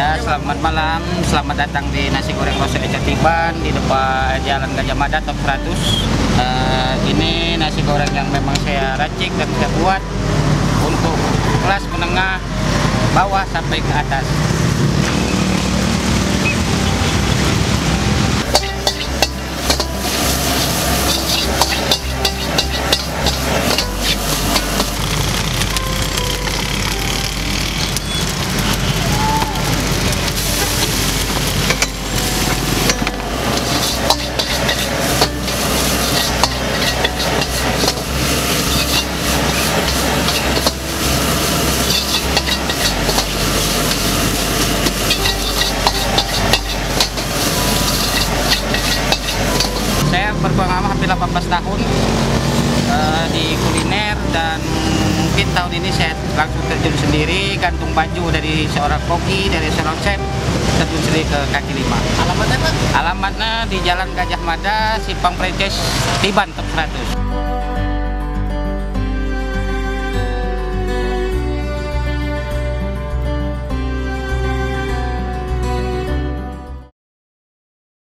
selamat malam. Selamat datang di Nasi Goreng Rosek Tiban di depan Jalan Gajah Mada Top 100. Eh, ini nasi goreng yang memang saya racik dan saya buat untuk kelas menengah bawah sampai ke atas. Berpengalaman hampir 18 tahun eh, di kuliner dan mungkin tahun ini saya langsung terjun sendiri gantung baju dari seorang koki dari seorang chef terjun sendiri ke kaki lima Alamatnya Pak? alamatnya di Jalan Gajah Mada Simpang Preces Tiban 100